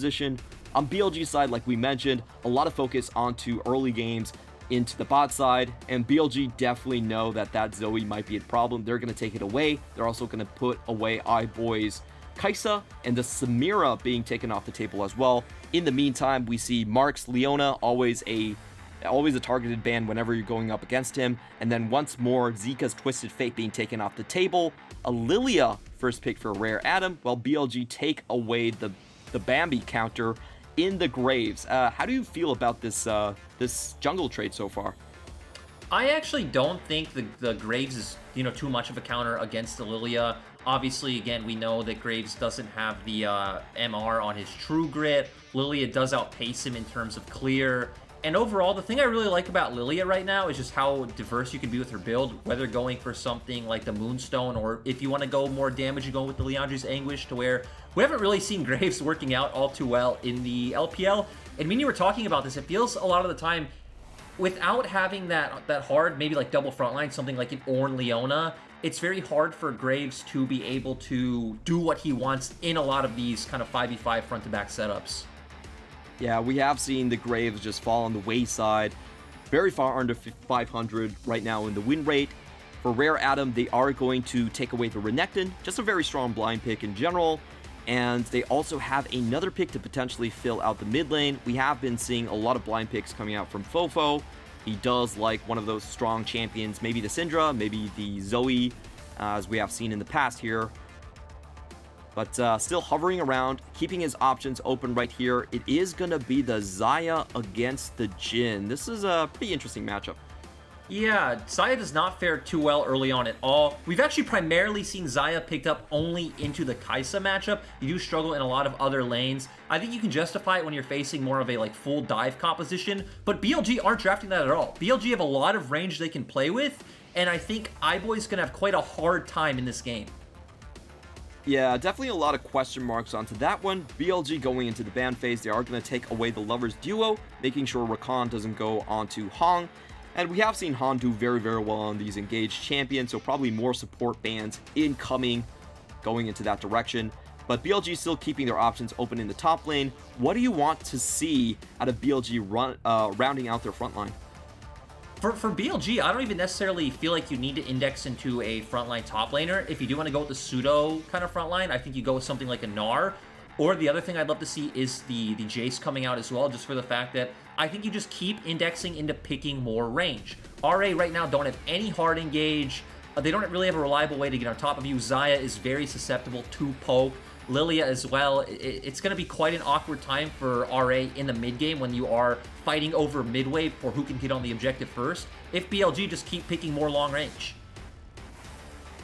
position. On BLG side, like we mentioned, a lot of focus onto early games into the bot side, and BLG definitely know that that Zoe might be a problem. They're going to take it away. They're also going to put away iBoy's Kai'Sa and the Samira being taken off the table as well. In the meantime, we see Mark's Leona always a always a targeted ban whenever you're going up against him. And then once more, Zika's Twisted Fate being taken off the table. A Lilia first pick for a Rare Atom, while BLG take away the, the Bambi counter in the Graves. Uh, how do you feel about this uh, this jungle trade so far? I actually don't think the, the Graves is, you know, too much of a counter against Lilia. Obviously, again, we know that Graves doesn't have the uh, MR on his True Grit. Lilia does outpace him in terms of clear. And overall, the thing I really like about Lilia right now is just how diverse you can be with her build, whether going for something like the Moonstone, or if you want to go more damage, you go with the Liandry's Anguish, to where we haven't really seen Graves working out all too well in the LPL. And when you were talking about this, it feels a lot of the time, without having that that hard, maybe like double frontline, something like an Ornn Leona, it's very hard for Graves to be able to do what he wants in a lot of these kind of 5v5 front-to-back setups. Yeah, we have seen the Graves just fall on the wayside. Very far under 500 right now in the win rate. For Rare Atom, they are going to take away the Renekton, just a very strong blind pick in general. And they also have another pick to potentially fill out the mid lane. We have been seeing a lot of blind picks coming out from Fofo. He does like one of those strong champions, maybe the Syndra, maybe the Zoe, uh, as we have seen in the past here. But uh, still hovering around, keeping his options open right here. It is going to be the Xayah against the Jhin. This is a pretty interesting matchup. Yeah, Xayah does not fare too well early on at all. We've actually primarily seen Xayah picked up only into the Kai'Sa matchup. You do struggle in a lot of other lanes. I think you can justify it when you're facing more of a like full dive composition, but BLG aren't drafting that at all. BLG have a lot of range they can play with, and I think iBoy's gonna have quite a hard time in this game. Yeah, definitely a lot of question marks onto that one. BLG going into the ban phase, they are going to take away the Lovers duo, making sure Rakan doesn't go onto Hong. And we have seen Han do very, very well on these engaged champions, so probably more support bans incoming going into that direction. But BLG still keeping their options open in the top lane. What do you want to see out of BLG run, uh, rounding out their front line? For, for BLG, I don't even necessarily feel like you need to index into a frontline top laner. If you do want to go with the pseudo kind of frontline, I think you go with something like a Gnar. Or the other thing I'd love to see is the, the Jace coming out as well, just for the fact that I think you just keep indexing into picking more range. RA right now don't have any hard engage. Uh, they don't really have a reliable way to get on top of you. Xayah is very susceptible to poke. Lilia as well. It's going to be quite an awkward time for RA in the mid game when you are fighting over midway for who can get on the objective first. If BLG just keep picking more long range.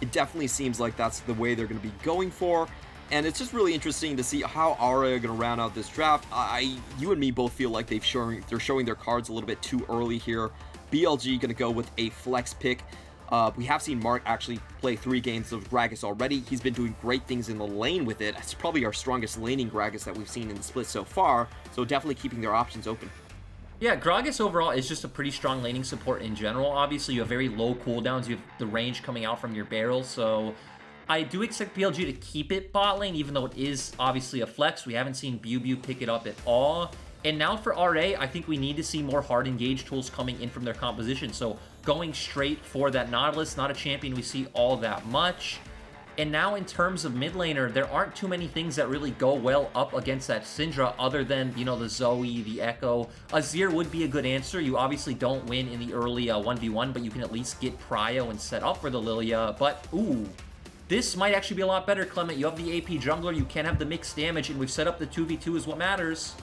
It definitely seems like that's the way they're going to be going for. And it's just really interesting to see how RA are going to round out this draft. I, you and me both feel like they've showing, they're showing their cards a little bit too early here. BLG going to go with a flex pick. Uh, we have seen Mark actually play three games of Gragas already. He's been doing great things in the lane with it. It's probably our strongest laning Gragas that we've seen in the split so far. So definitely keeping their options open. Yeah, Gragas overall is just a pretty strong laning support in general. Obviously, you have very low cooldowns. You have the range coming out from your barrel, so I do expect BLG to keep it bot lane, even though it is obviously a flex. We haven't seen BuBu pick it up at all. And now for RA, I think we need to see more hard engage tools coming in from their composition. So going straight for that Nautilus, not a champion we see all that much. And now in terms of mid laner, there aren't too many things that really go well up against that Syndra other than, you know, the Zoe, the Ekko. Azir would be a good answer. You obviously don't win in the early uh, 1v1, but you can at least get Prio and set up for the Lilia. But, ooh, this might actually be a lot better, Clement. You have the AP jungler, you can have the mixed damage, and we've set up the 2v2 is what matters.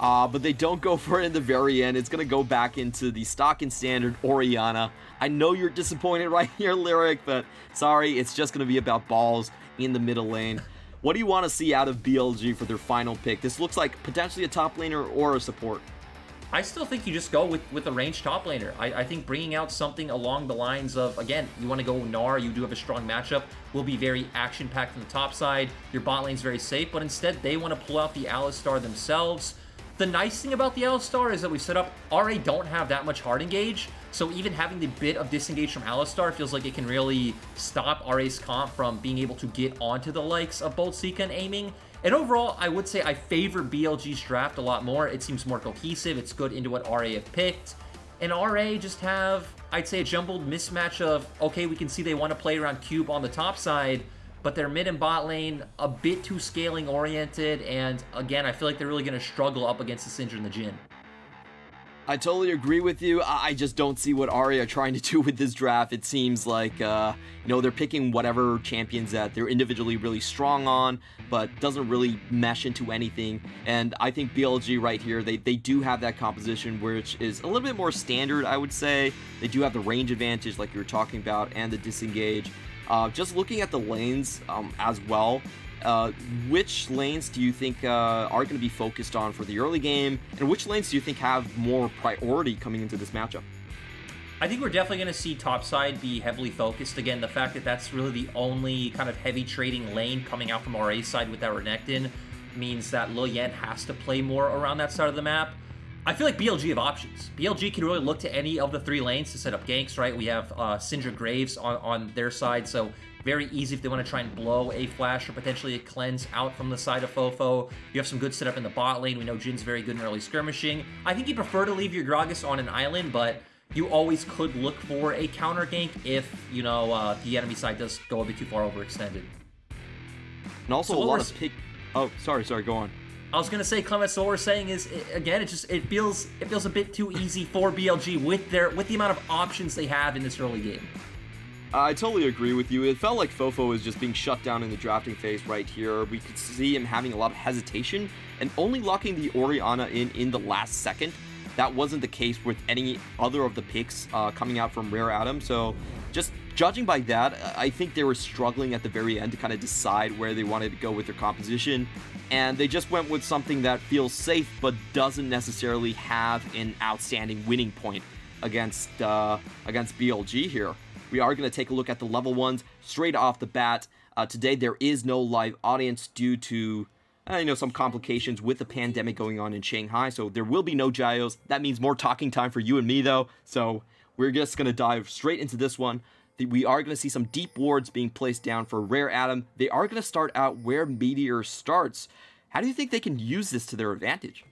Uh, but they don't go for it in the very end. It's going to go back into the stock and standard Orianna. I know you're disappointed right here, Lyric, but sorry, it's just going to be about balls in the middle lane. What do you want to see out of BLG for their final pick? This looks like potentially a top laner or a support. I still think you just go with, with a ranged top laner. I, I think bringing out something along the lines of, again, you want to go Gnar, you do have a strong matchup, will be very action-packed on the top side. Your bot lane's very safe, but instead they want to pull out the Alistar themselves. The nice thing about the Alistar is that we set up RA don't have that much hard engage, so even having the bit of disengage from Alistar feels like it can really stop RA's comp from being able to get onto the likes of both Zika and aiming. And overall, I would say I favor BLG's draft a lot more. It seems more cohesive. It's good into what RA have picked. And RA just have, I'd say, a jumbled mismatch of, okay, we can see they want to play around Cube on the top side, but their mid and bot lane a bit too scaling oriented. And again, I feel like they're really going to struggle up against the Syndra and the Jhin. I totally agree with you. I just don't see what RA are trying to do with this draft. It seems like, uh, you know, they're picking whatever champions that they're individually really strong on, but doesn't really mesh into anything. And I think BLG right here, they, they do have that composition, which is a little bit more standard, I would say. They do have the range advantage, like you were talking about, and the disengage. Uh, just looking at the lanes um, as well, uh, which lanes do you think uh, are going to be focused on for the early game, and which lanes do you think have more priority coming into this matchup? I think we're definitely going to see topside be heavily focused. Again, the fact that that's really the only kind of heavy trading lane coming out from RA side with that Renekton means that Lilian has to play more around that side of the map. I feel like BLG have options. BLG can really look to any of the three lanes to set up ganks, right? We have uh, Syndra Graves on, on their side, so very easy if they want to try and blow a flash or potentially a cleanse out from the side of Fofo. You have some good setup in the bot lane. We know Jhin's very good in early skirmishing. I think you prefer to leave your Gragas on an island, but you always could look for a counter gank if, you know, uh, the enemy side does go a bit too far overextended. And also so a lot of pick... Oh, sorry, sorry, go on. I was gonna say, Clement. So what we're saying is, again, it just it feels it feels a bit too easy for BLG with their with the amount of options they have in this early game. I totally agree with you. It felt like Fofo was just being shut down in the drafting phase right here. We could see him having a lot of hesitation and only locking the Orianna in in the last second. That wasn't the case with any other of the picks uh, coming out from Rare Atom. So just judging by that, I think they were struggling at the very end to kind of decide where they wanted to go with their composition. And they just went with something that feels safe but doesn't necessarily have an outstanding winning point against uh, against BLG here. We are going to take a look at the level ones straight off the bat. Uh, today there is no live audience due to uh, you know some complications with the pandemic going on in Shanghai, so there will be no Giles. That means more talking time for you and me though. So we're just going to dive straight into this one. We are going to see some deep wards being placed down for Rare Atom. They are going to start out where Meteor starts. How do you think they can use this to their advantage?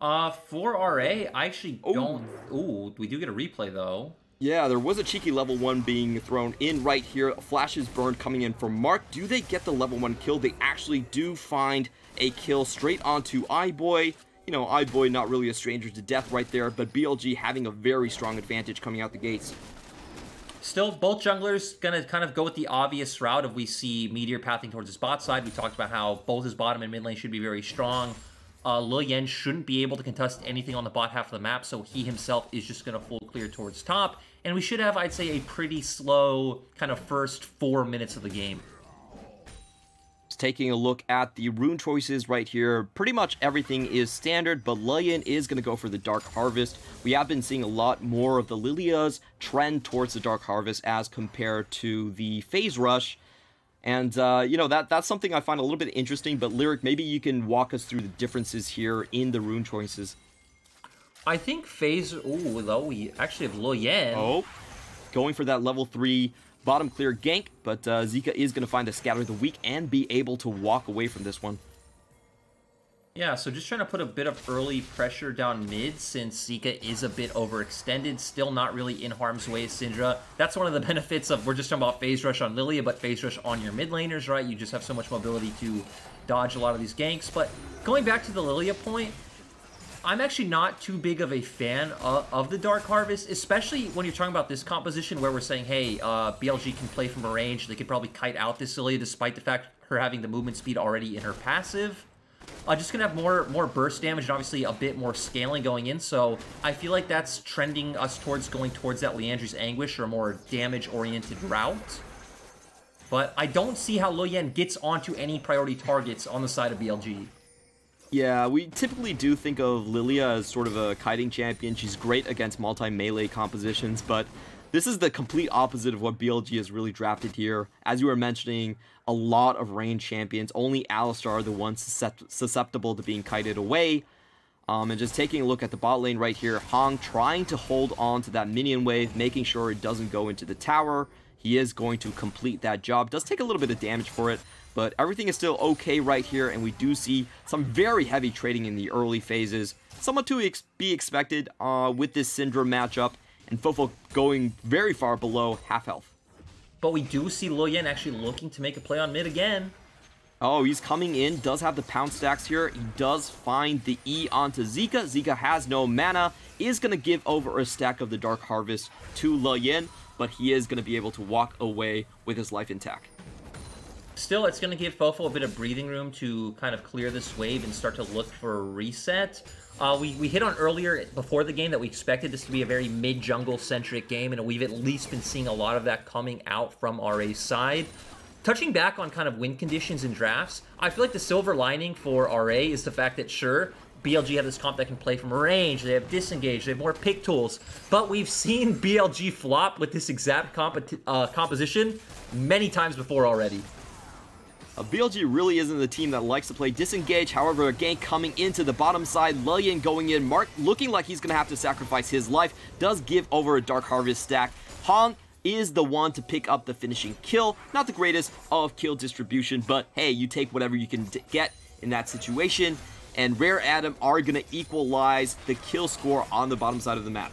Uh, for RA, I actually Ooh. don't. Ooh, we do get a replay though. Yeah, there was a cheeky level 1 being thrown in right here. Flashes burned coming in from Mark. Do they get the level 1 kill? They actually do find a kill straight onto iBoy. You know, iBoy not really a stranger to death right there, but BLG having a very strong advantage coming out the gates. Still, both junglers gonna kind of go with the obvious route of we see Meteor pathing towards his bot side. We talked about how both his bottom and mid lane should be very strong. Uh, Lilian shouldn't be able to contest anything on the bot half of the map, so he himself is just to full clear towards top. And we should have, I'd say, a pretty slow kind of first four minutes of the game. Taking a look at the rune choices right here, pretty much everything is standard, but Lilian is going to go for the Dark Harvest. We have been seeing a lot more of the Lilias trend towards the Dark Harvest as compared to the Phase Rush, and, uh, you know, that that's something I find a little bit interesting, but Lyric, maybe you can walk us through the differences here in the rune choices. I think Phase... Ooh, though, we actually have Leyan. Oh, going for that level 3 bottom clear gank, but uh, Zika is going to find a Scatter the Weak and be able to walk away from this one. Yeah, so just trying to put a bit of early pressure down mid since Zika is a bit overextended, still not really in harm's way Syndra. That's one of the benefits of, we're just talking about phase rush on Lilia, but phase rush on your mid laners, right? You just have so much mobility to dodge a lot of these ganks. But going back to the Lilia point, I'm actually not too big of a fan of, of, the Dark Harvest, especially when you're talking about this composition where we're saying, hey, uh, BLG can play from a range. They could probably kite out this Lilia despite the fact her having the movement speed already in her passive. Uh, just gonna have more more burst damage and obviously a bit more scaling going in. So I feel like that's trending us towards going towards that Liandry's Anguish or more damage-oriented route. But I don't see how Leyan gets onto any priority targets on the side of BLG. Yeah, we typically do think of Lilia as sort of a kiting champion. She's great against multi-melee compositions, but this is the complete opposite of what BLG has really drafted here. As you were mentioning, a lot of range champions. Only Alistar are the ones susceptible to being kited away. Um, and just taking a look at the bot lane right here, Hong trying to hold on to that minion wave, making sure it doesn't go into the tower. He is going to complete that job. Does take a little bit of damage for it, but everything is still okay right here, and we do see some very heavy trading in the early phases. Somewhat to be expected uh, with this Syndra matchup, and Fofo going very far below half health. But we do see Leyan actually looking to make a play on mid again. Oh, he's coming in, does have the pound stacks here. He does find the E onto Zika. Zika has no mana, is going to give over a stack of the Dark Harvest to Leyan, but he is going to be able to walk away with his life intact. Still, it's going to give Fofo a bit of breathing room to kind of clear this wave and start to look for a reset. Uh, we, we hit on earlier before the game that we expected this to be a very mid-jungle centric game, and we've at least been seeing a lot of that coming out from RA's side. Touching back on kind of win conditions and drafts, I feel like the silver lining for RA is the fact that sure, BLG have this comp that can play from range, they have disengage, they have more pick tools, but we've seen BLG flop with this exact comp uh, composition many times before already. Uh, BLG really isn't the team that likes to play disengage. However, a gank coming into the bottom side. Lillian going in. Mark looking like he's going to have to sacrifice his life. Does give over a Dark Harvest stack. Hong is the one to pick up the finishing kill. Not the greatest of kill distribution, but hey, you take whatever you can get in that situation. And Rare Atom are going to equalize the kill score on the bottom side of the map.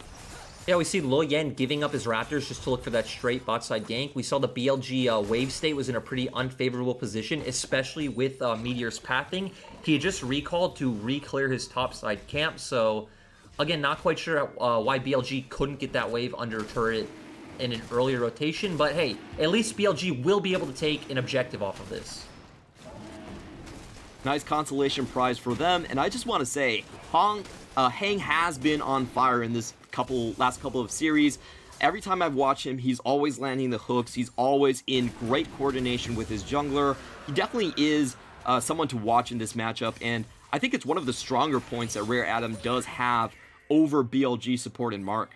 Yeah, we see Leyan giving up his Raptors just to look for that straight bot side gank. We saw the BLG uh, wave state was in a pretty unfavorable position, especially with uh, Meteor's pathing. He just recalled to re-clear his top side camp, so again, not quite sure uh, why BLG couldn't get that wave under turret in an earlier rotation, but hey, at least BLG will be able to take an objective off of this. Nice consolation prize for them, and I just want to say, Hong, uh, Hang has been on fire in this couple last couple of series. Every time I've watched him, he's always landing the hooks. He's always in great coordination with his jungler. He definitely is uh, someone to watch in this matchup, and I think it's one of the stronger points that Rare Atom does have over BLG support and Mark.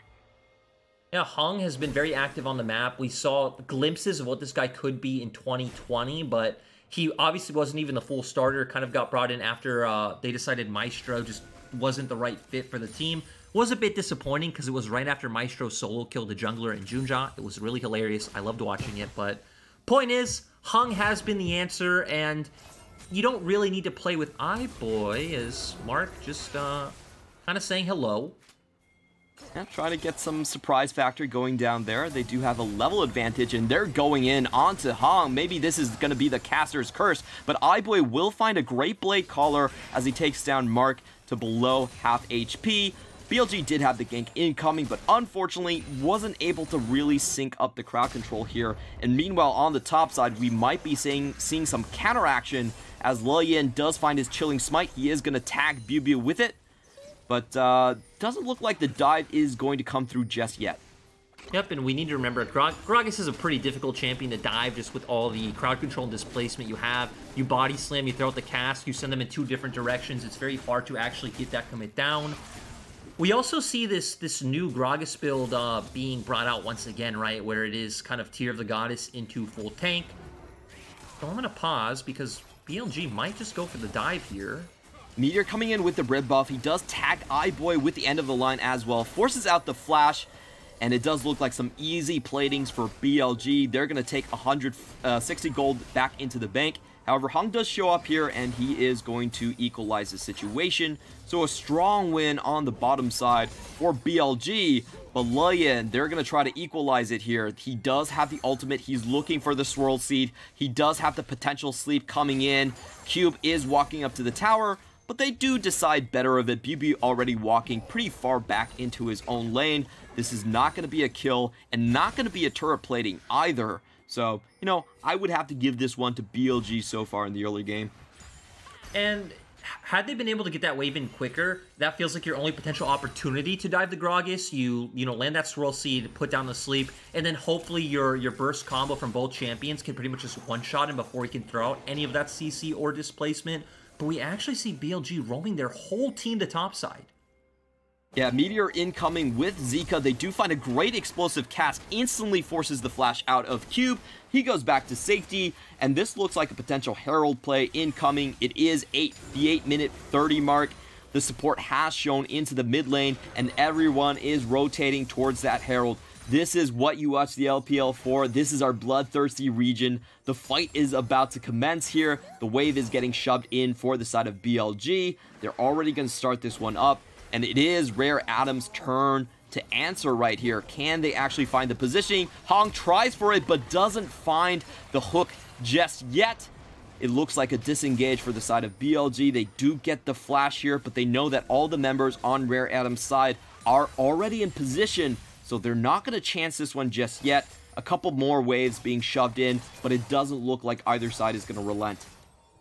Yeah, Hung has been very active on the map. We saw glimpses of what this guy could be in 2020, but he obviously wasn't even the full starter. Kind of got brought in after uh, they decided Maestro just wasn't the right fit for the team. Was a bit disappointing because it was right after Maestro solo killed the jungler in Junja. It was really hilarious. I loved watching it, but point is, Hung has been the answer, and you don't really need to play with I Boy, as Mark just uh, kind of saying hello. Yeah, try to get some surprise factor going down there. They do have a level advantage, and they're going in onto Hong. Maybe this is going to be the caster's curse, but iBoy will find a great Blade Caller as he takes down Mark to below half HP. BLG did have the gank incoming, but unfortunately wasn't able to really sync up the crowd control here. And meanwhile, on the top side, we might be seeing, seeing some counteraction as Lilian does find his Chilling Smite. He is going to tag Biu with it, but uh, doesn't look like the dive is going to come through just yet. Yep, and we need to remember, Gragas is a pretty difficult champion to dive just with all the crowd control and displacement you have. You body slam, you throw out the cast, you send them in two different directions. It's very hard to actually get that commit down. We also see this this new Gragas build uh, being brought out once again, right? Where it is kind of Tear of the Goddess into full tank. So I'm going to pause because BLG might just go for the dive here. Meteor coming in with the red buff. He does tag iBoy with the end of the line as well. Forces out the flash. And it does look like some easy platings for BLG. They're going to take 160 uh, gold back into the bank. However, Hung does show up here, and he is going to equalize the situation. So a strong win on the bottom side for BLG. But Lion, they're going to try to equalize it here. He does have the ultimate. He's looking for the Swirl Seed. He does have the potential sleep coming in. Cube is walking up to the tower, but they do decide better of it. BB already walking pretty far back into his own lane. This is not going to be a kill and not going to be a turret plating either. So, you know, I would have to give this one to BLG so far in the early game. And had they been able to get that wave in quicker, that feels like your only potential opportunity to dive the Gragas. You you know land that swirl seed, put down the sleep, and then hopefully your your burst combo from both champions can pretty much just one shot him before he can throw out any of that CC or displacement. But we actually see BLG roaming their whole team to top side. Yeah, Meteor incoming with Zika. They do find a great explosive cask, instantly forces the flash out of Cube. He goes back to safety, and this looks like a potential Herald play incoming. It is 8, the 8 minute 30 mark. The support has shown into the mid lane, and everyone is rotating towards that Herald. This is what you watch the LPL for. This is our bloodthirsty region. The fight is about to commence here. The wave is getting shoved in for the side of BLG. They're already going to start this one up. And it is Rare Atom's turn to answer right here. Can they actually find the positioning? Hong tries for it, but doesn't find the hook just yet. It looks like a disengage for the side of BLG. They do get the flash here, but they know that all the members on Rare Atom's side are already in position so they're not going to chance this one just yet. A couple more waves being shoved in, but it doesn't look like either side is going to relent.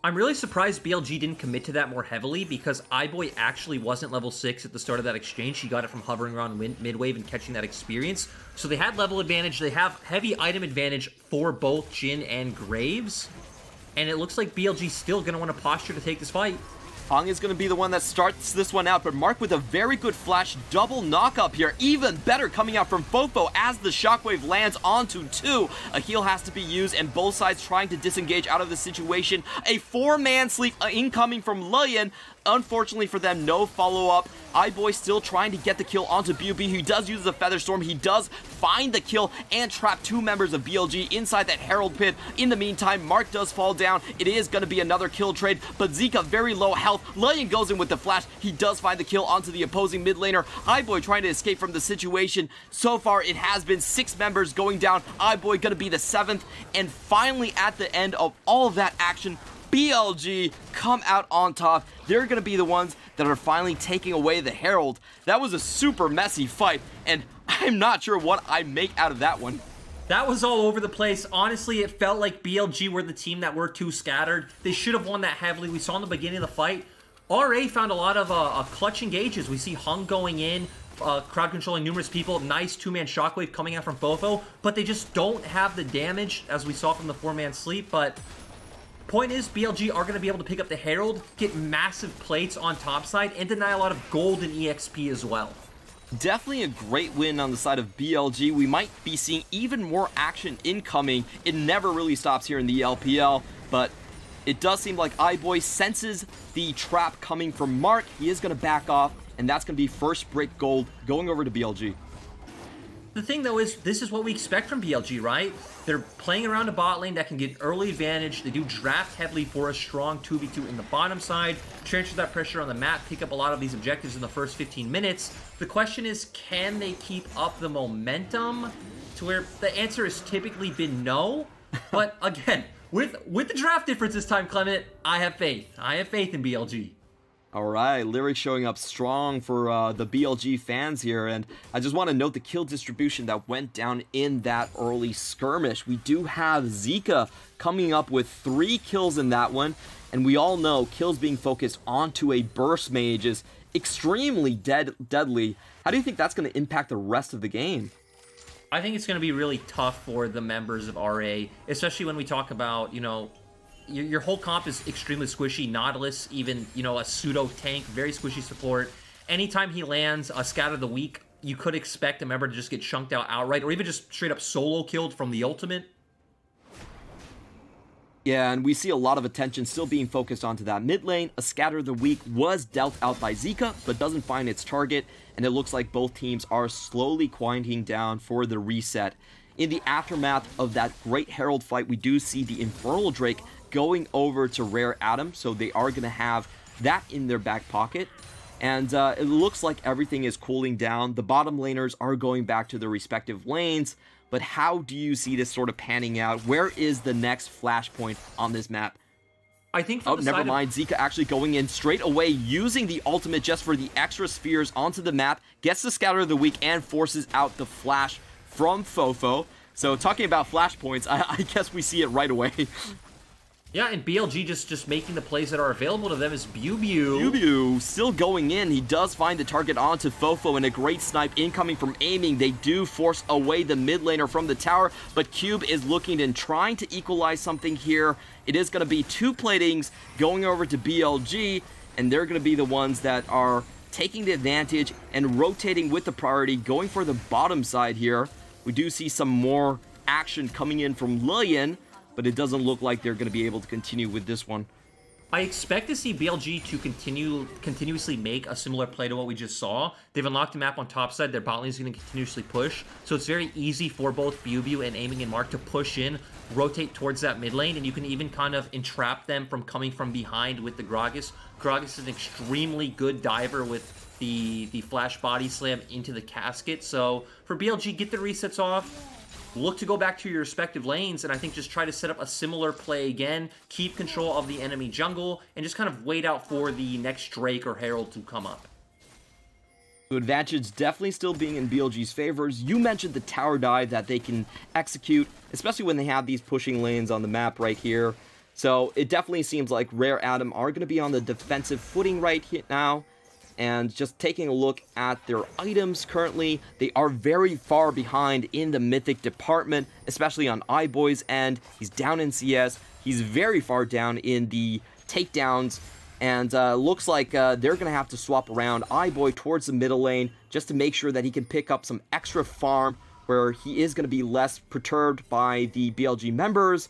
I'm really surprised BLG didn't commit to that more heavily because iBoy actually wasn't level 6 at the start of that exchange. He got it from hovering around mid-wave and catching that experience. So they had level advantage. They have heavy item advantage for both Jhin and Graves. And it looks like BLG's still going to want to posture to take this fight. Hong is going to be the one that starts this one out, but Mark with a very good flash double knock up here. Even better coming out from Fofo as the shockwave lands onto two. A heal has to be used, and both sides trying to disengage out of the situation. A four-man sleep uh, incoming from Lion. Unfortunately for them, no follow-up. iBoy still trying to get the kill onto BUB. He does use the Feather Storm. He does find the kill and trap two members of BLG inside that Herald pit. In the meantime, Mark does fall down. It is going to be another kill trade, but Zika very low health. Lion goes in with the flash. He does find the kill onto the opposing mid laner. iBoy trying to escape from the situation. So far, it has been six members going down. iBoy going to be the seventh. And finally, at the end of all of that action, BLG come out on top. They're going to be the ones that are finally taking away the Herald. That was a super messy fight, and I'm not sure what I make out of that one. That was all over the place. Honestly, it felt like BLG were the team that were too scattered. They should have won that heavily. We saw in the beginning of the fight, RA found a lot of uh, clutch engages. We see Hung going in, uh, crowd controlling numerous people. Nice two-man shockwave coming out from Fofo, but they just don't have the damage as we saw from the four-man sleep. But Point is, BLG are going to be able to pick up the Herald, get massive plates on top side, and deny a lot of gold and EXP as well. Definitely a great win on the side of BLG. We might be seeing even more action incoming. It never really stops here in the LPL, but it does seem like iBoy senses the trap coming from Mark. He is going to back off, and that's going to be first break gold going over to BLG. The thing, though, is this is what we expect from BLG, right? They're playing around a bot lane that can get early advantage. They do draft heavily for a strong 2v2 in the bottom side, transfer that pressure on the map, pick up a lot of these objectives in the first 15 minutes. The question is, can they keep up the momentum? To where the answer has typically been no. But again, with with the draft difference this time, Clement, I have faith. I have faith in BLG. All right, Lyric showing up strong for uh, the BLG fans here, and I just want to note the kill distribution that went down in that early skirmish. We do have Zika coming up with three kills in that one, and we all know kills being focused onto a burst mage is extremely dead deadly. How do you think that's going to impact the rest of the game? I think it's going to be really tough for the members of RA, especially when we talk about, you know, your, your whole comp is extremely squishy. Nautilus, even, you know, a pseudo tank, very squishy support. Anytime he lands a Scatter the Weak, you could expect a member to just get chunked out outright, or even just straight up solo killed from the ultimate. Yeah, and we see a lot of attention still being focused onto that mid lane. A scatter of the week was dealt out by Zika, but doesn't find its target, and it looks like both teams are slowly quieting down for the reset. In the aftermath of that great Herald fight, we do see the Infernal Drake going over to Rare Atom, so they are going to have that in their back pocket. And uh, it looks like everything is cooling down. The bottom laners are going back to their respective lanes. But how do you see this sort of panning out? Where is the next flashpoint on this map? I think. oh, never mind. Of... Zika actually going in straight away, using the ultimate just for the extra spheres onto the map, gets the Scatter of the Week, and forces out the flash from Fofo. So talking about flashpoints, I, I guess we see it right away. Yeah, and BLG just just making the plays that are available to them is BuBu. BuBu still going in. He does find the target onto Fofo and a great snipe incoming from aiming. They do force away the mid laner from the tower, but Cube is looking and trying to equalize something here. It is going to be two platings going over to BLG, and they're going to be the ones that are taking the advantage and rotating with the priority, going for the bottom side here. We do see some more action coming in from Lillian, but it doesn't look like they're going to be able to continue with this one. I expect to see BLG to continue continuously make a similar play to what we just saw. They've unlocked the map on top side. Their bot lane is going to continuously push. So it's very easy for both Biubiu and Aiming and Mark to push in, rotate towards that mid lane, and you can even kind of entrap them from coming from behind with the Gragas. Gragas is an extremely good diver with the, the flash body slam into the casket. So for BLG, get the resets off look to go back to your respective lanes and I think just try to set up a similar play again, keep control of the enemy jungle, and just kind of wait out for the next Drake or Herald to come up. The advantage definitely still being in BLG's favors. You mentioned the tower dive that they can execute, especially when they have these pushing lanes on the map right here. So it definitely seems like Rare Atom are going to be on the defensive footing right here now and just taking a look at their items currently, they are very far behind in the Mythic department, especially on iBoy's end. He's down in CS, he's very far down in the takedowns, and uh, looks like uh, they're going to have to swap around iBoy towards the middle lane just to make sure that he can pick up some extra farm where he is going to be less perturbed by the BLG members.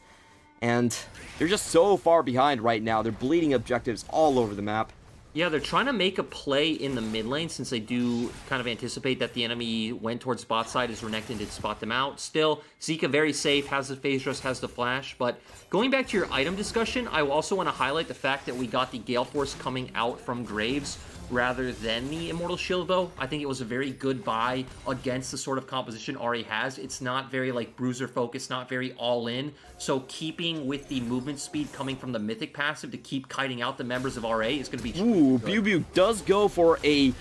And they're just so far behind right now. They're bleeding objectives all over the map. Yeah, they're trying to make a play in the mid lane since they do kind of anticipate that the enemy went towards bot side as Renekton did spot them out. Still, Zika very safe, has the phase rush, has the flash. But going back to your item discussion, I also want to highlight the fact that we got the Gale Force coming out from Graves rather than the Immortal Shield, though. I think it was a very good buy against the sort of composition RA has. It's not very, like, bruiser focused, not very all-in. So keeping with the movement speed coming from the Mythic passive to keep kiting out the members of RA is going to be Ooh, Biu does go for a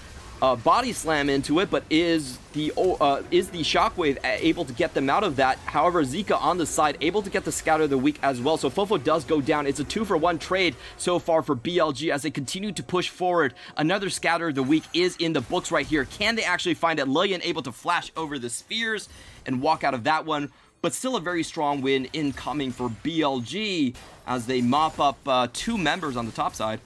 uh, body slam into it, but is the uh, is the Shockwave able to get them out of that? However, Zika on the side able to get the Scatter the Weak as well. So Fofo does go down. It's a two for one trade so far for BLG as they continue to push forward. Another Scouter of the Week is in the books right here. Can they actually find it? Lillian able to flash over the spheres and walk out of that one. But still a very strong win incoming for BLG as they mop up uh, two members on the top side.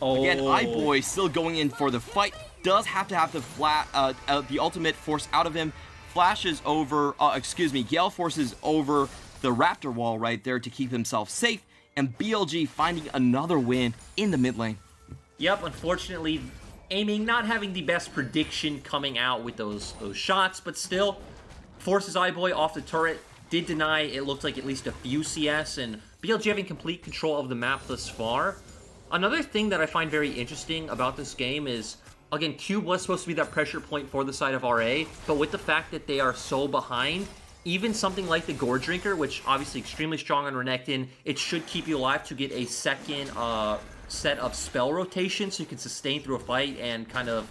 Oh. Again, iBoy still going in for the fight does have to have the flat, uh, uh, the ultimate force out of him. Flashes over, uh, excuse me, Gale forces over the Raptor wall right there to keep himself safe, and BLG finding another win in the mid lane. Yep, unfortunately, aiming not having the best prediction coming out with those those shots, but still forces iBoy off the turret. Did deny it looked like at least a few CS, and BLG having complete control of the map thus far. Another thing that I find very interesting about this game is Again, Cube was supposed to be that pressure point for the side of RA, but with the fact that they are so behind, even something like the Gore Drinker, which obviously extremely strong on Renekton, it should keep you alive to get a second uh, set of spell rotation so you can sustain through a fight and kind of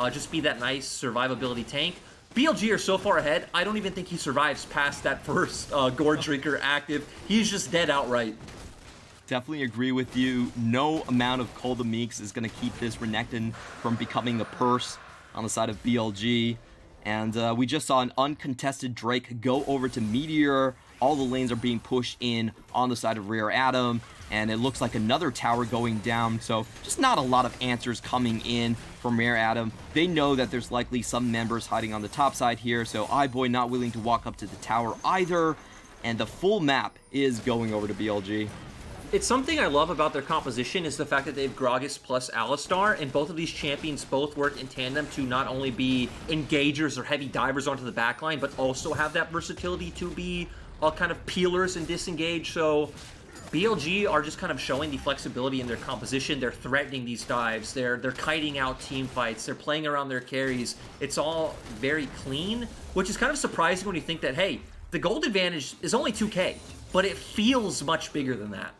uh, just be that nice survivability tank. BLG are so far ahead, I don't even think he survives past that first uh, Gore Drinker active. He's just dead outright. Definitely agree with you. No amount of Meeks is going to keep this Renekton from becoming a purse on the side of BLG. And uh, we just saw an uncontested Drake go over to Meteor. All the lanes are being pushed in on the side of Rare Atom. And it looks like another tower going down. So just not a lot of answers coming in from Rare Atom. They know that there's likely some members hiding on the top side here. So iBoy not willing to walk up to the tower either. And the full map is going over to BLG. It's something I love about their composition is the fact that they have Gragas plus Alistar, and both of these champions both work in tandem to not only be engagers or heavy divers onto the backline, but also have that versatility to be all kind of peelers and disengage. So BLG are just kind of showing the flexibility in their composition. They're threatening these dives. They're they're kiting out team fights. They're playing around their carries. It's all very clean, which is kind of surprising when you think that hey, the gold advantage is only 2k, but it feels much bigger than that.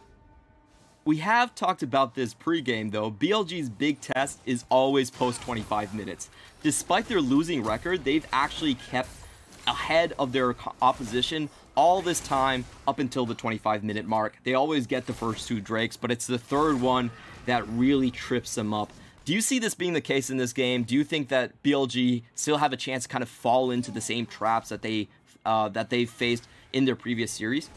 We have talked about this pregame though. BLG's big test is always post 25 minutes. Despite their losing record, they've actually kept ahead of their opposition all this time up until the 25 minute mark. They always get the first two Drakes, but it's the third one that really trips them up. Do you see this being the case in this game? Do you think that BLG still have a chance to kind of fall into the same traps that they uh, that they've faced in their previous series?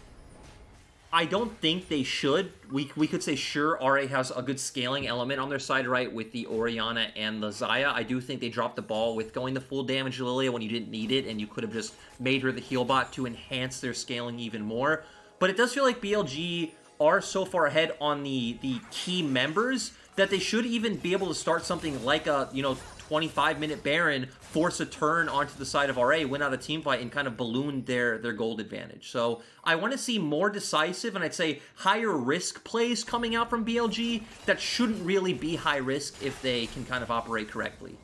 I don't think they should. We, we could say sure, RA has a good scaling element on their side, right, with the Orianna and the Xayah. I do think they dropped the ball with going the full damage Lilia when you didn't need it, and you could have just made her the heal bot to enhance their scaling even more. But it does feel like BLG are so far ahead on the the key members that they should even be able to start something like a you know 25 minute Baron, force a turn onto the side of RA, win out a team fight, and kind of balloon their their gold advantage. So I want to see more decisive and I'd say higher risk plays coming out from BLG that shouldn't really be high risk if they can kind of operate correctly.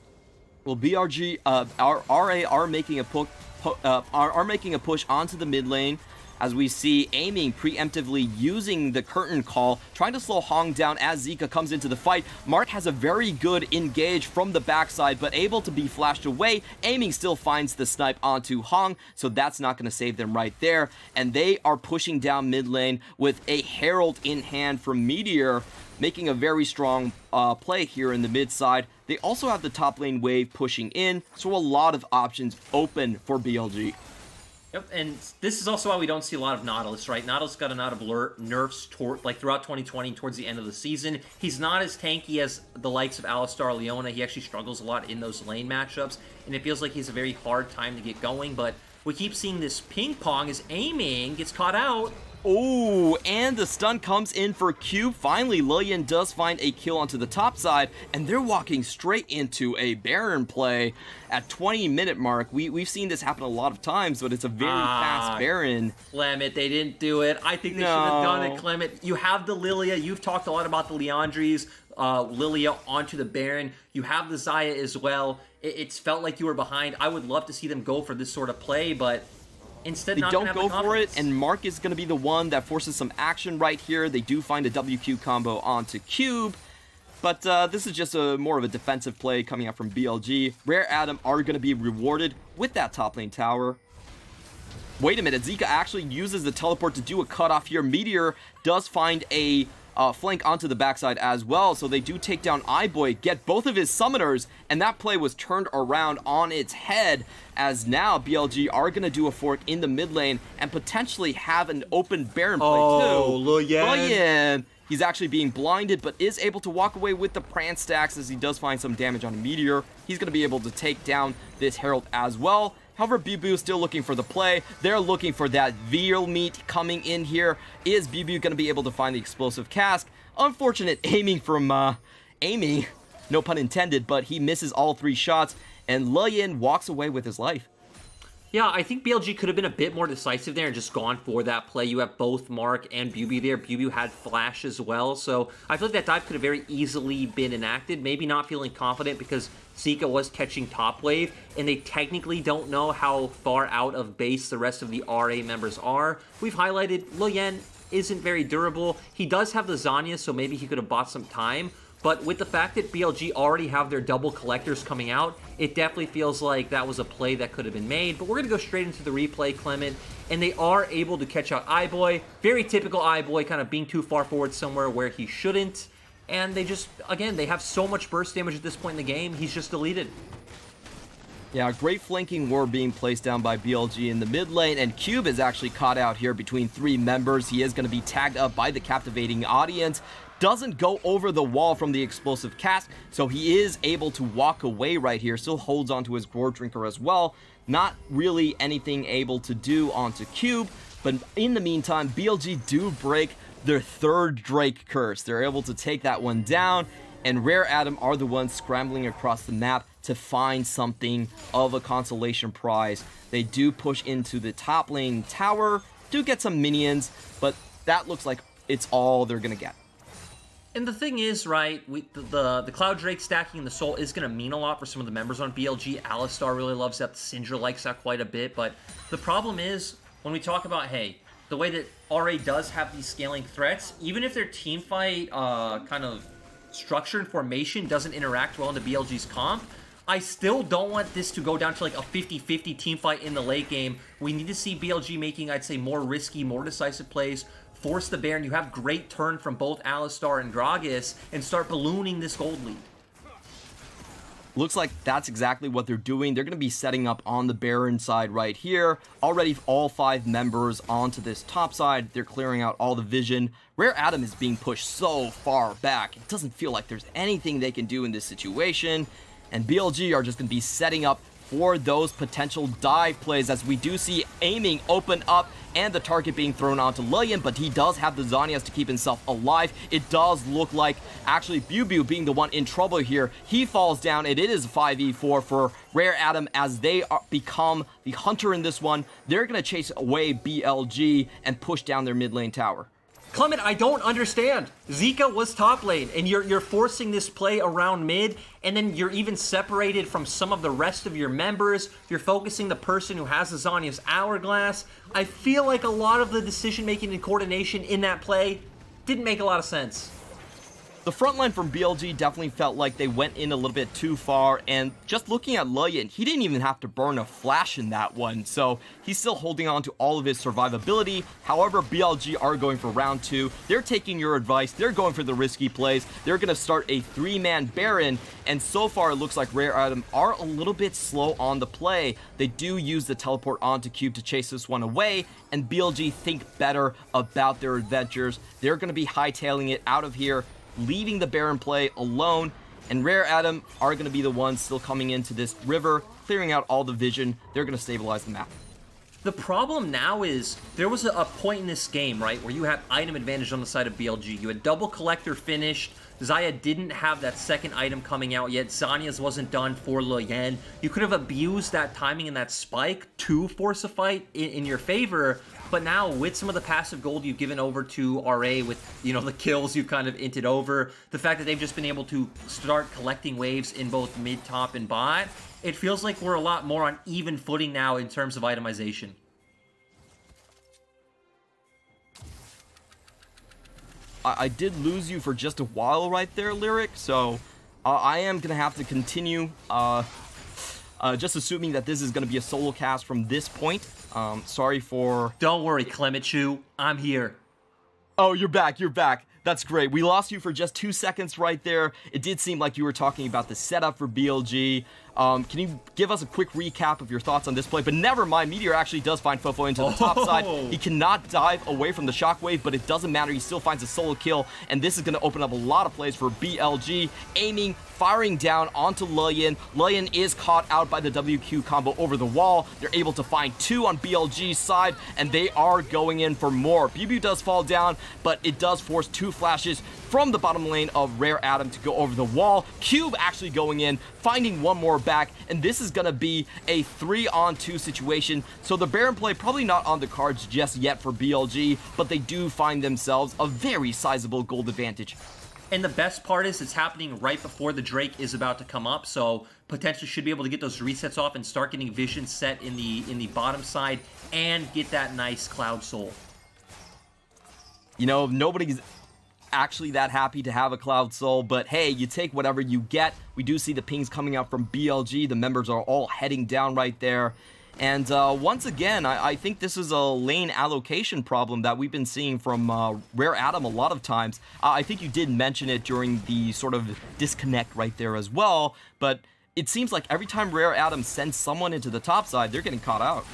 Well, BRG, uh, our RA are making a push, uh, are, are making a push onto the mid lane as we see aiming preemptively using the curtain call, trying to slow Hong down as Zika comes into the fight. Mark has a very good engage from the backside, but able to be flashed away. Aiming still finds the snipe onto Hong, so that's not going to save them right there. And they are pushing down mid lane with a Herald in hand from Meteor, making a very strong uh, play here in the mid side. They also have the top lane wave pushing in, so a lot of options open for BLG. Yep, and this is also why we don't see a lot of Nautilus, right? Nautilus got a lot of nerfs toward, like throughout 2020 and towards the end of the season. He's not as tanky as the likes of Alistar Leona. He actually struggles a lot in those lane matchups, and it feels like he's a very hard time to get going, but we keep seeing this ping pong as aiming gets caught out, Oh, and the stun comes in for Cube. Finally, Lillian does find a kill onto the top side, and they're walking straight into a Baron play at 20 minute mark. We, we've seen this happen a lot of times, but it's a very ah, fast Baron. Clement, they didn't do it. I think they no. should have done it, Clement. You have the Lilia. You've talked a lot about the Liandry's. Uh, Lilia onto the Baron. You have the Xayah as well. It, it's felt like you were behind. I would love to see them go for this sort of play, but Instead, they don't go for it, and Mark is going to be the one that forces some action right here. They do find a WQ combo onto Cube, but uh, this is just a more of a defensive play coming out from BLG. Rare Atom are going to be rewarded with that top lane tower. Wait a minute, Zika actually uses the teleport to do a cutoff here. Meteor does find a uh, flank onto the backside as well. So they do take down iBoy, get both of his summoners, and that play was turned around on its head as now BLG are going to do a fork in the mid lane and potentially have an open Baron play oh, too. Lillian. He's actually being blinded, but is able to walk away with the Prance stacks as he does find some damage on a Meteor. He's going to be able to take down this Herald as well. However, Biubiu is still looking for the play. They're looking for that veal meat coming in here. Is Biubiu going to be able to find the explosive cask? Unfortunate aiming from uh, Amy, no pun intended, but he misses all three shots, and Lillian walks away with his life. Yeah, I think BLG could have been a bit more decisive there and just gone for that play. You have both Mark and Bubu there. Bubu had flash as well, so I feel like that dive could have very easily been enacted. Maybe not feeling confident because Zika was catching top wave, and they technically don't know how far out of base the rest of the RA members are. We've highlighted Lillian isn't very durable. He does have the Zhonya, so maybe he could have bought some time. But with the fact that BLG already have their double collectors coming out, it definitely feels like that was a play that could have been made. But we're going to go straight into the replay, Clement. And they are able to catch out iBoy. Very typical iBoy, kind of being too far forward somewhere where he shouldn't. And they just, again, they have so much burst damage at this point in the game, he's just deleted. Yeah, great flanking war being placed down by BLG in the mid lane, and Cube is actually caught out here between three members. He is going to be tagged up by the captivating audience doesn't go over the wall from the explosive cask, so he is able to walk away right here, still holds onto his Gore Drinker as well. Not really anything able to do onto Cube, but in the meantime, BLG do break their third Drake curse. They're able to take that one down, and Rare Atom are the ones scrambling across the map to find something of a consolation prize. They do push into the top lane tower, do get some minions, but that looks like it's all they're gonna get. And the thing is, right, we, the, the, the Cloud Drake stacking the Soul is going to mean a lot for some of the members on BLG. Alistar really loves that. Syndra likes that quite a bit. But the problem is, when we talk about, hey, the way that RA does have these scaling threats, even if their team fight uh, kind of structure and formation doesn't interact well in the BLG's comp, I still don't want this to go down to like a 50-50 team fight in the late game. We need to see BLG making, I'd say, more risky, more decisive plays, force the Baron. You have great turn from both Alistar and Gragas and start ballooning this gold lead. Looks like that's exactly what they're doing. They're going to be setting up on the Baron side right here. Already all five members onto this top side. They're clearing out all the vision. Rare Atom is being pushed so far back. It doesn't feel like there's anything they can do in this situation. And BLG are just going to be setting up for those potential dive plays as we do see aiming open up and the target being thrown onto Lillian, but he does have the Zhonya's to keep himself alive. It does look like actually Bubu being the one in trouble here. He falls down, and it is 5v4 for Rare Atom as they are, become the hunter in this one. They're going to chase away BLG and push down their mid lane tower. Clement, I don't understand. Zika was top lane, and you're you're forcing this play around mid, and then you're even separated from some of the rest of your members. You're focusing the person who has the Zhonya's hourglass. I feel like a lot of the decision making and coordination in that play didn't make a lot of sense. The front line from BLG definitely felt like they went in a little bit too far, and just looking at Lillian, he didn't even have to burn a flash in that one, so he's still holding on to all of his survivability. However, BLG are going for round two. They're taking your advice. They're going for the risky plays. They're going to start a three-man Baron, and so far it looks like Rare Atom are a little bit slow on the play. They do use the teleport onto Cube to chase this one away, and BLG think better about their adventures. They're going to be hightailing it out of here leaving the Baron play alone, and Rare Atom are going to be the ones still coming into this river, clearing out all the vision. They're going to stabilize the map. The problem now is there was a, point in this game, right, where you had item advantage on the side of BLG. You had double collector finished. Xayah didn't have that second item coming out yet. Zhonya's wasn't done for Lillian. You could have abused that timing and that spike to force a fight in, in your favor, but now with some of the passive gold you've given over to RA with, you know, the kills you've kind of inted over, the fact that they've just been able to start collecting waves in both mid, top, and bot, it feels like we're a lot more on even footing now in terms of itemization. I, I did lose you for just a while right there, Lyric, so uh, I am going to have to continue, uh, uh, just assuming that this is going to be a solo cast from this point. Um, sorry for... Don't worry, Clement Chu. I'm here. Oh, you're back. You're back. That's great. We lost you for just two seconds right there. It did seem like you were talking about the setup for BLG. Um, can you give us a quick recap of your thoughts on this play? But never mind, Meteor actually does find Fofo into the oh. top side. He cannot dive away from the shockwave, but it doesn't matter. He still finds a solo kill, and this is going to open up a lot of plays for BLG. Aiming, firing down onto Lillian. Lillian is caught out by the WQ combo over the wall. They're able to find two on BLG's side, and they are going in for more. Biubiu does fall down, but it does force two flashes from the bottom lane of Rare Atom to go over the wall. Cube actually going in, finding one more back, and this is going to be a three-on-two situation. So the Baron play probably not on the cards just yet for BLG, but they do find themselves a very sizable gold advantage. And the best part is it's happening right before the Drake is about to come up, so potentially should be able to get those resets off and start getting vision set in the in the bottom side and get that nice Cloud Soul. You know, nobody's actually that happy to have a Cloud Soul, but hey, you take whatever you get. We do see the pings coming out from BLG. The members are all heading down right there. And uh, once again, I, I, think this is a lane allocation problem that we've been seeing from uh, Rare Atom a lot of times. Uh, I think you did mention it during the sort of disconnect right there as well, but it seems like every time Rare Atom sends someone into the top side, they're getting caught out.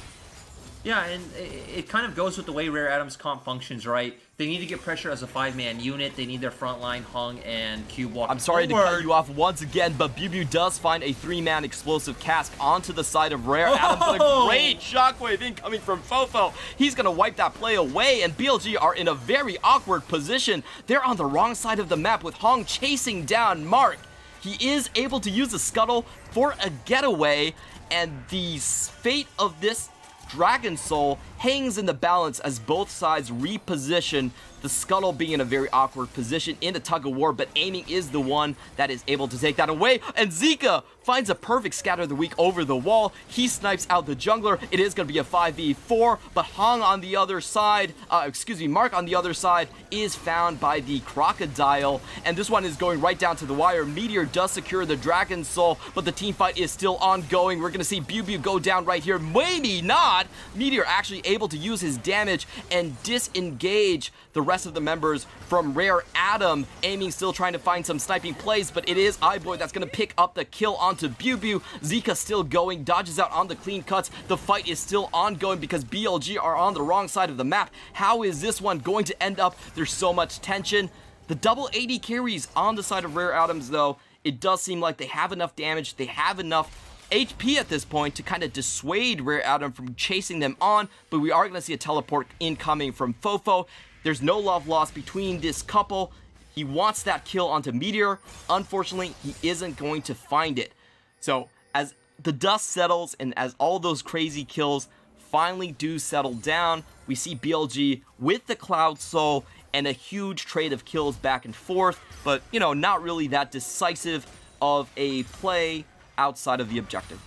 Yeah, and it kind of goes with the way Rare Atom's comp functions, right? They need to get pressure as a five-man unit. They need their front line hung and cube walk. I'm sorry forward. to cut you off once again, but Biubiu does find a three-man explosive cask onto the side of Rare! Atom. A great shockwave incoming from Fofo. He's going to wipe that play away, and BLG are in a very awkward position. They're on the wrong side of the map with Hong chasing down Mark. He is able to use the scuttle for a getaway, and the fate of this Dragon Soul hangs in the balance as both sides reposition the Scuttle being in a very awkward position in the tug of war, but aiming is the one that is able to take that away. And Zika finds a perfect scatter of the weak over the wall. He snipes out the jungler. It is going to be a 5v4, but Hong on the other side, uh, excuse me, Mark on the other side is found by the Crocodile, and this one is going right down to the wire. Meteor does secure the Dragon Soul, but the team fight is still ongoing. We're going to see Biubiu go down right here. Maybe not. Meteor actually able to use his damage and disengage the rest of the members from Rare Atom. aiming still trying to find some sniping plays, but it is iBoy that's going to pick up the kill onto Biubiu. Zika still going, dodges out on the clean cuts. The fight is still ongoing because BLG are on the wrong side of the map. How is this one going to end up? There's so much tension. The double AD carries on the side of Rare Atoms, though. It does seem like they have enough damage, they have enough HP at this point to kind of dissuade Rare Atom from chasing them on, but we are going to see a teleport incoming from Fofo. There's no love lost between this couple. He wants that kill onto Meteor. Unfortunately, he isn't going to find it. So, as the dust settles and as all those crazy kills finally do settle down, we see BLG with the Cloud Soul and a huge trade of kills back and forth, but, you know, not really that decisive of a play outside of the objective.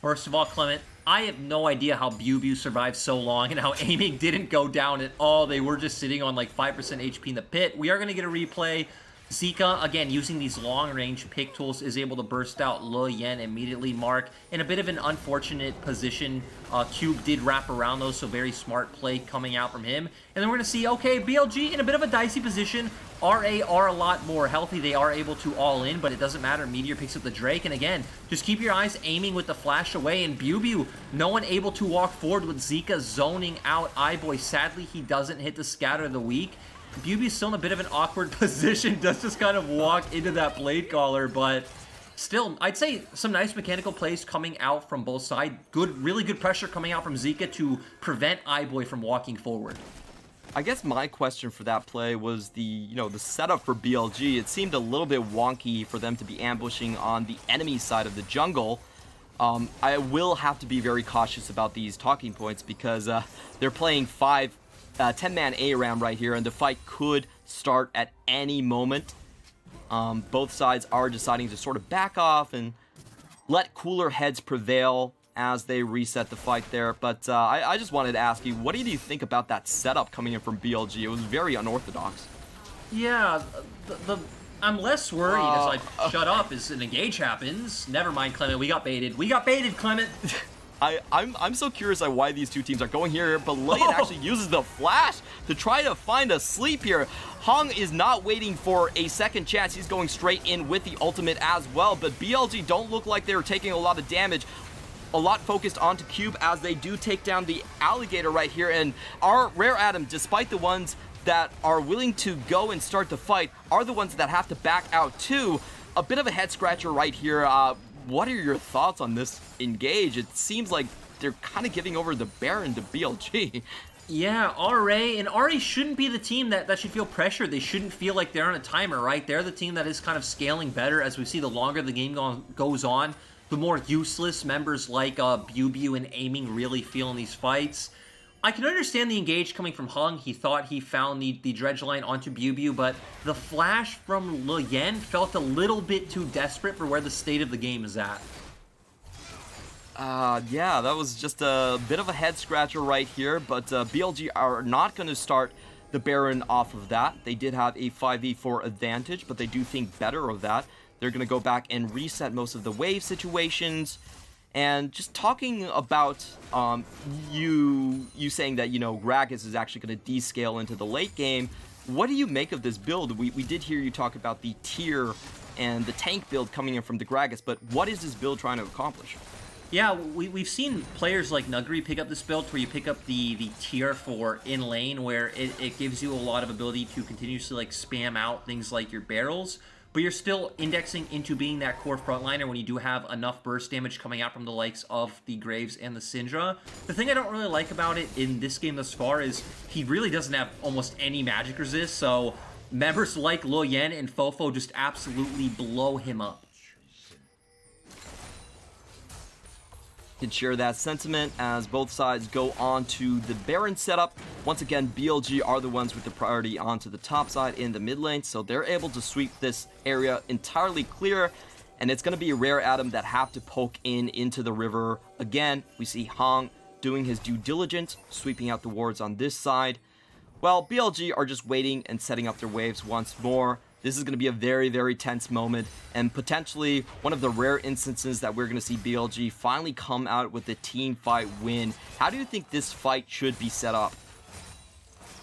First of all, Clement, I have no idea how Biubiu survived so long and how aiming didn't go down at all. They were just sitting on like 5% HP in the pit. We are going to get a replay Zika, again, using these long-range pick tools, is able to burst out Leyan immediately. Mark, in a bit of an unfortunate position, uh, Cube did wrap around those, so very smart play coming out from him. And then we're going to see, okay, BLG in a bit of a dicey position. RA are a lot more healthy. They are able to all in, but it doesn't matter. Meteor picks up the Drake. And again, just keep your eyes aiming with the flash away. And Biubiu, no one able to walk forward with Zika zoning out iBoy. Sadly, he doesn't hit the scatter of the weak. Biubiu's still in a bit of an awkward position, does just kind of walk into that blade caller, but still, I'd say some nice mechanical plays coming out from both sides. Good, really good pressure coming out from Zika to prevent iBoy from walking forward. I guess my question for that play was the, you know, the setup for BLG. It seemed a little bit wonky for them to be ambushing on the enemy side of the jungle. Um, I will have to be very cautious about these talking points because uh, they're playing five uh, 10 man A round right here, and the fight could start at any moment. Um, both sides are deciding to sort of back off and let cooler heads prevail as they reset the fight there. But uh, I, I, just wanted to ask you, what do you think about that setup coming in from BLG? It was very unorthodox. Yeah, the, the I'm less worried uh, as I uh, shut up as an engage happens. Never mind, Clement. We got baited. We got baited, Clement. I, I'm, I'm so curious why these two teams are going here, but Lane oh. actually uses the flash to try to find a sleep here. Hong is not waiting for a second chance. He's going straight in with the ultimate as well, but BLG don't look like they're taking a lot of damage. A lot focused onto Cube as they do take down the Alligator right here, and our Rare Atom, despite the ones that are willing to go and start the fight, are the ones that have to back out too. A bit of a head scratcher right here. Uh, what are your thoughts on this engage? It seems like they're kind of giving over the Baron to BLG. Yeah, RA, and RA shouldn't be the team that, that should feel pressure. They shouldn't feel like they're on a timer, right? They're the team that is kind of scaling better as we see the longer the game go goes on, the more useless members like uh, Biubiu and Aiming really feel in these fights. I can understand the engage coming from Hung. He thought he found the, the dredge line onto Biubiu, but the flash from Leyan felt a little bit too desperate for where the state of the game is at. Uh, yeah, that was just a bit of a head scratcher right here, but uh, BLG are not going to start the Baron off of that. They did have a 5v4 advantage, but they do think better of that. They're going to go back and reset most of the wave situations, and just talking about um, you you saying that you know Gragas is actually going to descale into the late game. What do you make of this build? We, we did hear you talk about the tier and the tank build coming in from the Gragas, but what is this build trying to accomplish? Yeah, we, we've seen players like Nuguri pick up this build where you pick up the, the tier for in lane where it, it gives you a lot of ability to continuously like spam out things like your barrels but you're still indexing into being that core frontliner when you do have enough burst damage coming out from the likes of the Graves and the Syndra. The thing I don't really like about it in this game thus far is he really doesn't have almost any magic resist, so members like Leyan and Fofo just absolutely blow him up. Can share that sentiment as both sides go on to the Baron setup. Once again, BLG are the ones with the priority onto the top side in the mid lane, so they're able to sweep this area entirely clear, and it's going to be a rare Atom that have to poke in into the river. Again, we see Hong doing his due diligence, sweeping out the wards on this side. Well, BLG are just waiting and setting up their waves once more. This is going to be a very, very tense moment and potentially one of the rare instances that we're going to see BLG finally come out with a team fight win. How do you think this fight should be set up?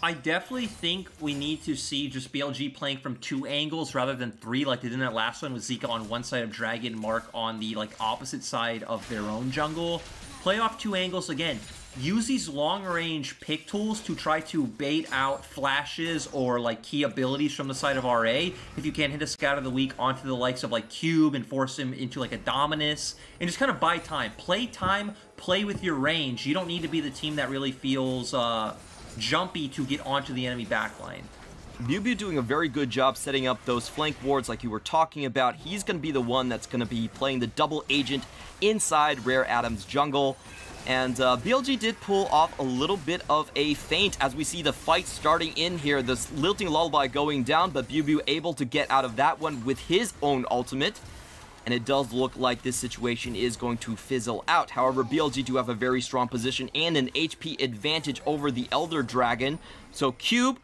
I definitely think we need to see just BLG playing from two angles rather than three like they did in that last one with Zika on one side of Dragon, Mark on the like opposite side of their own jungle. Play off two angles again. Use these long range pick tools to try to bait out flashes or like key abilities from the side of RA. If you can't hit a scout of the week onto the likes of like Cube and force him into like a Dominus and just kind of buy time. Play time, play with your range. You don't need to be the team that really feels uh, jumpy to get onto the enemy backline. Biubiu doing a very good job setting up those flank wards like you were talking about. He's going to be the one that's going to be playing the double agent inside Rare Atom's jungle. And uh, BLG did pull off a little bit of a feint as we see the fight starting in here. This Lilting Lullaby going down, but Biubiu able to get out of that one with his own ultimate. And it does look like this situation is going to fizzle out. However, BLG do have a very strong position and an HP advantage over the Elder Dragon. So Cube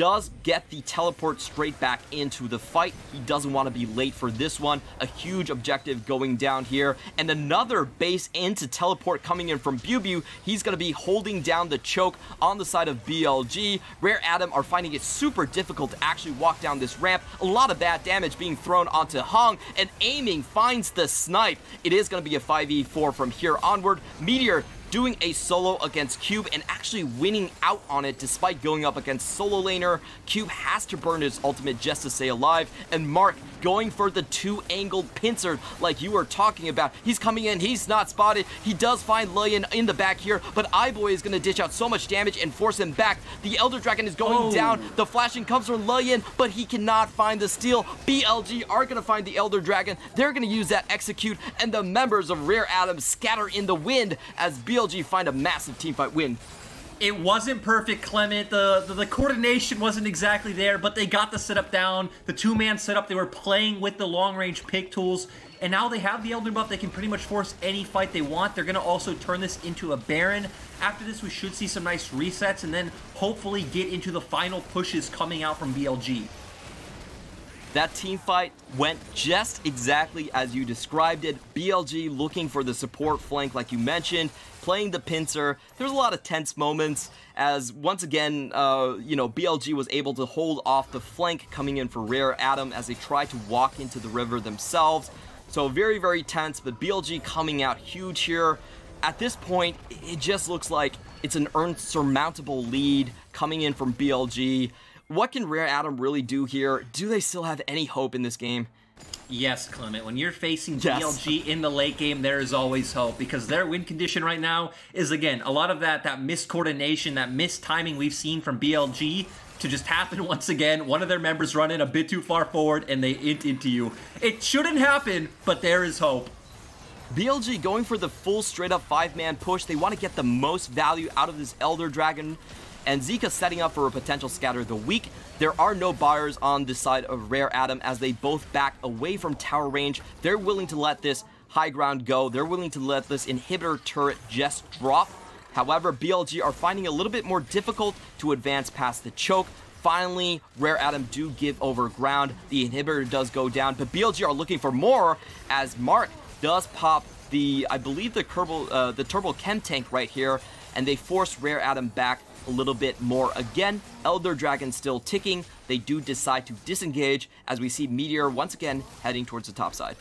does get the teleport straight back into the fight. He doesn't want to be late for this one. A huge objective going down here. And another base into teleport coming in from Biubiu. He's going to be holding down the choke on the side of BLG. Rare Atom are finding it super difficult to actually walk down this ramp. A lot of bad damage being thrown onto Hong. And aiming finds the snipe. It is going to be a 5v4 from here onward. Meteor doing a solo against Cube and actually winning out on it despite going up against solo laner. Cube has to burn his ultimate just to stay alive, and Mark going for the two-angled pincer like you were talking about. He's coming in, he's not spotted. He does find Lillian in the back here, but iBoy is going to dish out so much damage and force him back. The Elder Dragon is going oh. down. The flashing comes from Lillian, but he cannot find the steal. BLG are going to find the Elder Dragon. They're going to use that execute, and the members of Rare Atom scatter in the wind as BLG BLG find a massive teamfight win. It wasn't perfect, Clement. The, the, the coordination wasn't exactly there, but they got the setup down. The two-man setup, they were playing with the long-range pick tools, and now they have the Elder buff. They can pretty much force any fight they want. They're going to also turn this into a Baron. After this, we should see some nice resets, and then hopefully get into the final pushes coming out from BLG. That team fight went just exactly as you described it. BLG looking for the support flank like you mentioned, playing the pincer. There's a lot of tense moments as once again, uh, you know, BLG was able to hold off the flank coming in for Rare Atom as they tried to walk into the river themselves. So very, very tense, but BLG coming out huge here. At this point, it just looks like it's an unsurmountable lead coming in from BLG. What can Rare Atom really do here? Do they still have any hope in this game? Yes, Clement. When you're facing yes. BLG in the late game, there is always hope because their win condition right now is again a lot of that that miscoordination, that mistiming we've seen from BLG to just happen once again. One of their members running a bit too far forward and they int into you. It shouldn't happen, but there is hope. BLG going for the full straight up five man push. They want to get the most value out of this Elder Dragon and Zika setting up for a potential scatter the weak. There are no buyers on the side of Rare Atom as they both back away from tower range. They're willing to let this high ground go. They're willing to let this inhibitor turret just drop. However, BLG are finding a little bit more difficult to advance past the choke. Finally, Rare Atom do give over ground. The inhibitor does go down, but BLG are looking for more as Mark does pop the, I believe the Kerbal, uh, the Turbo Chem Tank right here, and they force Rare Atom back a little bit more again. Elder Dragon still ticking. They do decide to disengage as we see Meteor once again heading towards the top side.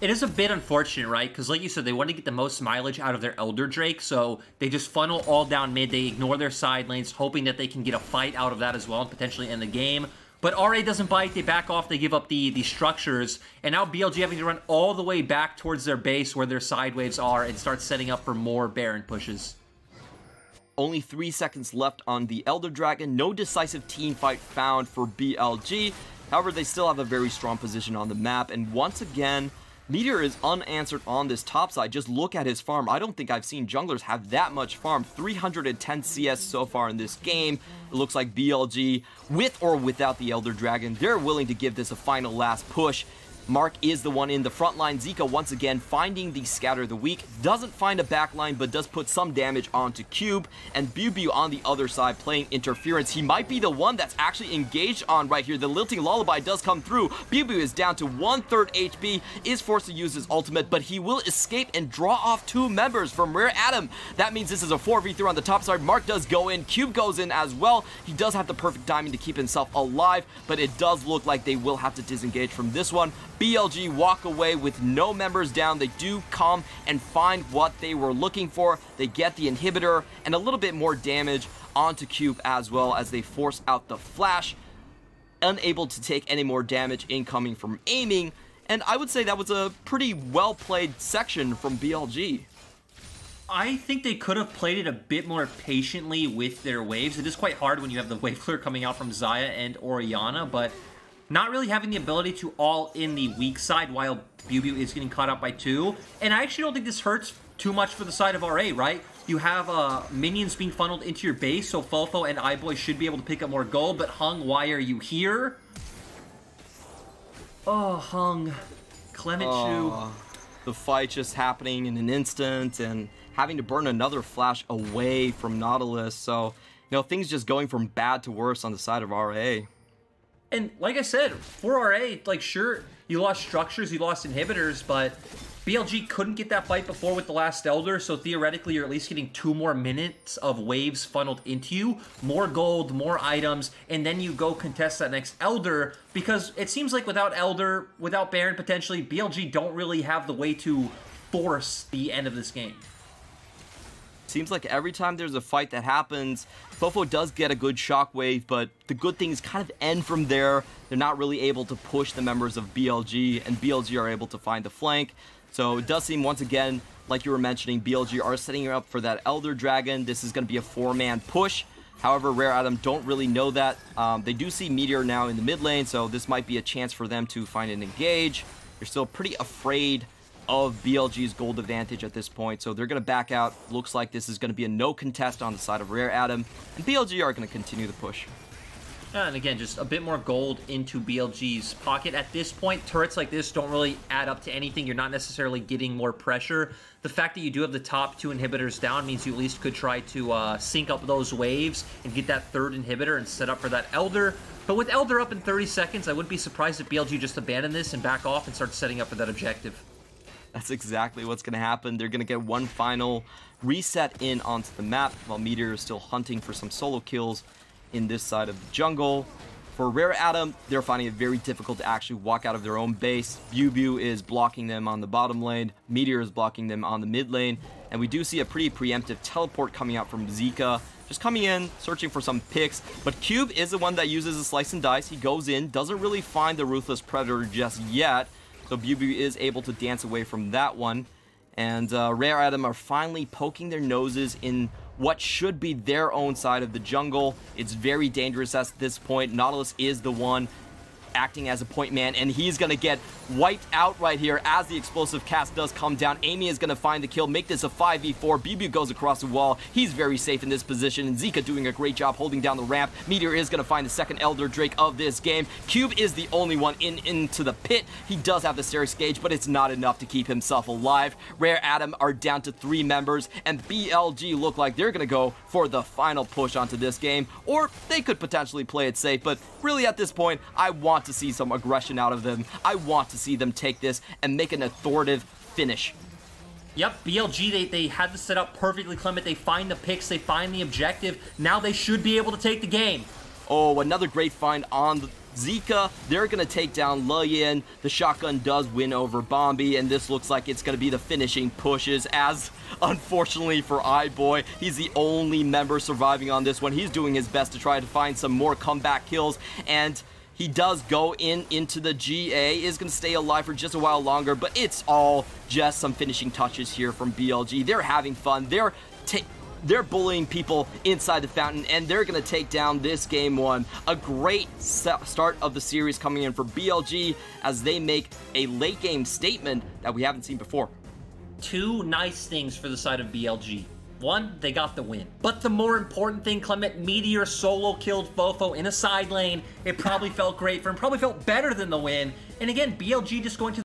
It is a bit unfortunate, right? Because like you said, they want to get the most mileage out of their Elder Drake, so they just funnel all down mid. They ignore their side lanes, hoping that they can get a fight out of that as well and potentially end the game. But RA doesn't bite, they back off, they give up the, the structures, and now BLG having to run all the way back towards their base where their side waves are and start setting up for more Baron pushes. Only three seconds left on the Elder Dragon. No decisive team fight found for BLG. However, they still have a very strong position on the map. And once again, Meteor is unanswered on this top side. Just look at his farm. I don't think I've seen junglers have that much farm. 310 CS so far in this game. It looks like BLG, with or without the Elder Dragon, they're willing to give this a final last push. Mark is the one in the front line. Zika once again finding the scatter of the weak. Doesn't find a backline, but does put some damage onto Cube. And Biubiu on the other side playing interference. He might be the one that's actually engaged on right here. The Lilting Lullaby does come through. Biubiu is down to one-third HP, is forced to use his ultimate, but he will escape and draw off two members from Rare Atom. That means this is a 4v3 on the top side. Mark does go in. Cube goes in as well. He does have the perfect timing to keep himself alive, but it does look like they will have to disengage from this one. BLG walk away with no members down. They do come and find what they were looking for. They get the inhibitor and a little bit more damage onto Cube as well as they force out the flash. Unable to take any more damage incoming from aiming. And I would say that was a pretty well played section from BLG. I think they could have played it a bit more patiently with their waves. It is quite hard when you have the wave clear coming out from Xayah and Orianna, but not really having the ability to all in the weak side while Biubiu is getting caught up by two. And I actually don't think this hurts too much for the side of RA, right? You have uh, minions being funneled into your base, so Fofo and iBoy should be able to pick up more gold, but Hung, why are you here? Oh, Hung. Clement uh, The fight just happening in an instant, and having to burn another flash away from Nautilus, so, you know, things just going from bad to worse on the side of RA. And like I said, for RA, like sure, you lost structures, you lost inhibitors, but BLG couldn't get that fight before with the last Elder, so theoretically you're at least getting two more minutes of waves funneled into you, more gold, more items, and then you go contest that next Elder, because it seems like without Elder, without Baron potentially, BLG don't really have the way to force the end of this game. Seems like every time there's a fight that happens, Fofo does get a good shockwave, but the good things kind of end from there. They're not really able to push the members of BLG, and BLG are able to find the flank. So it does seem, once again, like you were mentioning, BLG are setting up for that Elder Dragon. This is going to be a four-man push. However, Rare Atom don't really know that. Um, they do see Meteor now in the mid lane, so this might be a chance for them to find an engage. They're still pretty afraid of BLG's gold advantage at this point, so they're going to back out. Looks like this is going to be a no contest on the side of Rare Atom. and BLG are going to continue the push. And again, just a bit more gold into BLG's pocket. At this point, turrets like this don't really add up to anything. You're not necessarily getting more pressure. The fact that you do have the top two inhibitors down means you at least could try to uh, sync up those waves and get that third inhibitor and set up for that Elder. But with Elder up in 30 seconds, I wouldn't be surprised if BLG just abandon this and back off and start setting up for that objective. That's exactly what's going to happen. They're going to get one final reset in onto the map while Meteor is still hunting for some solo kills in this side of the jungle. For Rare Atom, they're finding it very difficult to actually walk out of their own base. Biubiu is blocking them on the bottom lane. Meteor is blocking them on the mid lane. And we do see a pretty preemptive teleport coming out from Zika. Just coming in, searching for some picks. But Cube is the one that uses a slice and dice. He goes in, doesn't really find the Ruthless Predator just yet. So Biubiu is able to dance away from that one. And uh, Rare Atom are finally poking their noses in what should be their own side of the jungle. It's very dangerous at this point. Nautilus is the one acting as a point man, and he's going to get wiped out right here as the explosive cask does come down. Amy is going to find the kill, make this a 5v4. Biubiu goes across the wall. He's very safe in this position, and Zika doing a great job holding down the ramp. Meteor is going to find the second Elder Drake of this game. Cube is the only one in into the pit. He does have the Sterak's Gage, but it's not enough to keep himself alive. Rare Atom are down to three members, and BLG look like they're going to go for the final push onto this game, or they could potentially play it safe, but really at this point, I want to see some aggression out of them. I want to see them take this and make an authoritative finish. Yep, BLG, they, they had the setup perfectly, Clement. They find the picks, they find the objective. Now they should be able to take the game. Oh, another great find on the Zika, they're going to take down Leyan. The shotgun does win over Bombi, and this looks like it's going to be the finishing pushes, as unfortunately for iBoy, he's the only member surviving on this one. He's doing his best to try to find some more comeback kills, and he does go in into the GA, is going to stay alive for just a while longer, but it's all just some finishing touches here from BLG. They're having fun. They're they're bullying people inside the fountain, and they're going to take down this game one. A great start of the series coming in for BLG as they make a late game statement that we haven't seen before. Two nice things for the side of BLG. One, they got the win. But the more important thing, Clement, Meteor solo killed Fofo in a side lane. It probably felt great for him, probably felt better than the win. And again, BLG just going to